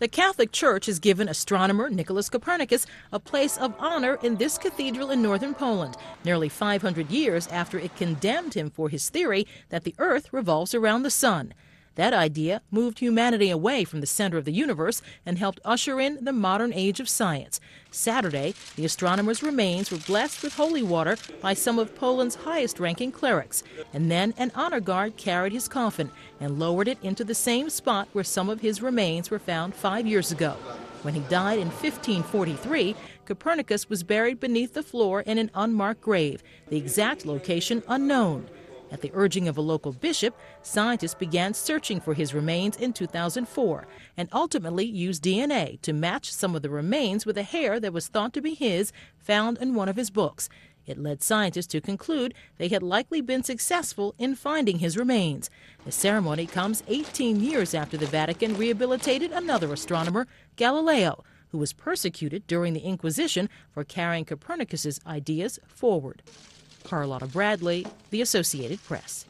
The Catholic Church has given astronomer Nicholas Copernicus a place of honor in this cathedral in northern Poland, nearly 500 years after it condemned him for his theory that the Earth revolves around the Sun. That idea moved humanity away from the center of the universe and helped usher in the modern age of science. Saturday, the astronomer's remains were blessed with holy water by some of Poland's highest ranking clerics, and then an honor guard carried his coffin and lowered it into the same spot where some of his remains were found five years ago. When he died in 1543, Copernicus was buried beneath the floor in an unmarked grave, the exact location unknown. At the urging of a local bishop, scientists began searching for his remains in 2004 and ultimately used DNA to match some of the remains with a hair that was thought to be his found in one of his books. It led scientists to conclude they had likely been successful in finding his remains. The ceremony comes 18 years after the Vatican rehabilitated another astronomer, Galileo, who was persecuted during the Inquisition for carrying Copernicus's ideas forward. Carlotta Bradley, The Associated Press.